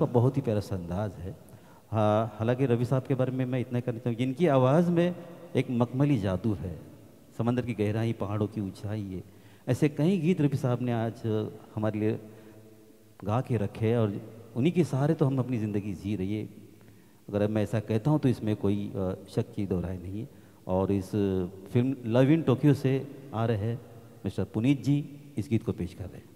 तो बहुत ही प्यारा सा अंदाज है। हाँ हालाँकि रवि साहब के बारे में मैं इतना कहना चाहूँ, जिनकी आवाज़ में एक मखमली जादू है, समंदर की गहराई, पहाड़ों की ऊंचाई है। ऐसे कई गीत रवि साहब ने आज हमारे लिए गा के रखे और उन्हीं के सहारे तो हम अपनी ज़िंदगी जी रही है। अगर मैं ऐसा कहता हूँ तो इसमें कोई शक की दोहराए नहीं है। और इस फ़िल्म लव इन टोक्यो से आ रहे हैं मिस्टर पुनीत जी, इस गीत को पेश कर रहे हैं।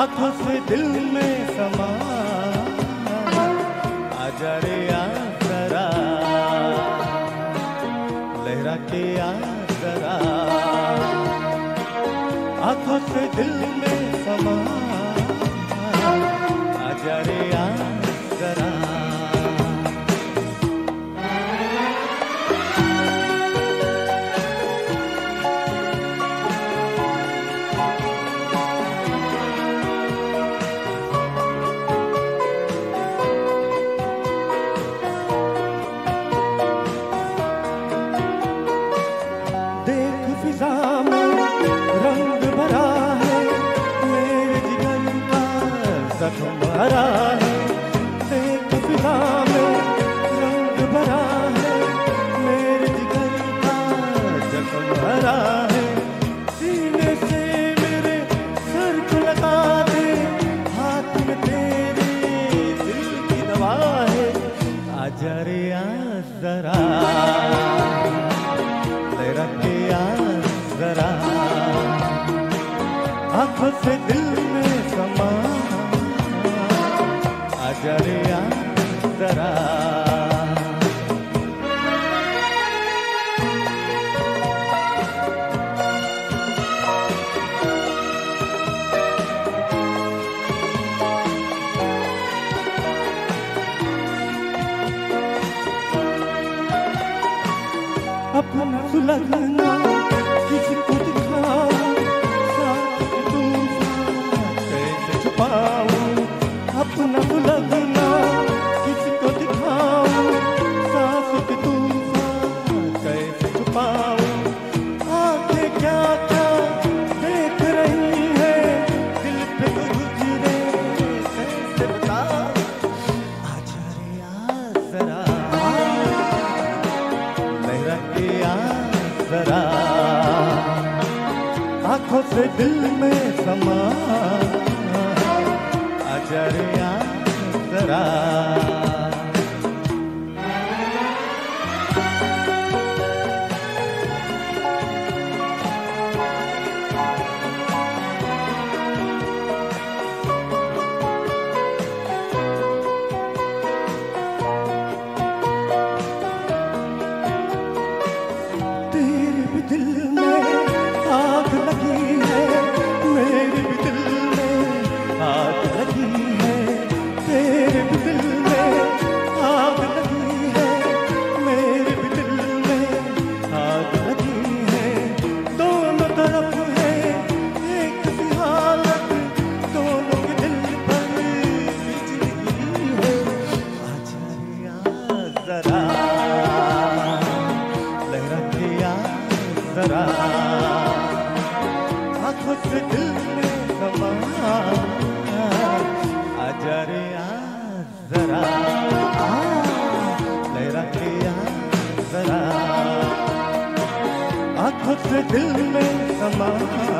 आँखों से दिल में समा। आजा रे आ लहरा के आ जरा आँखों से दिल में समा। आजा रे आ दिल में समा। अपना सुलगना किसी को दिखाऊँ आँखों से दिल में समा। ज़रिया जरा तेरे भी दिल जरा। आँखों दिल में समा। आजा जरा। जरा। दिल में समा।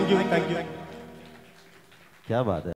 थैंक यू थैंक यू क्या बात है?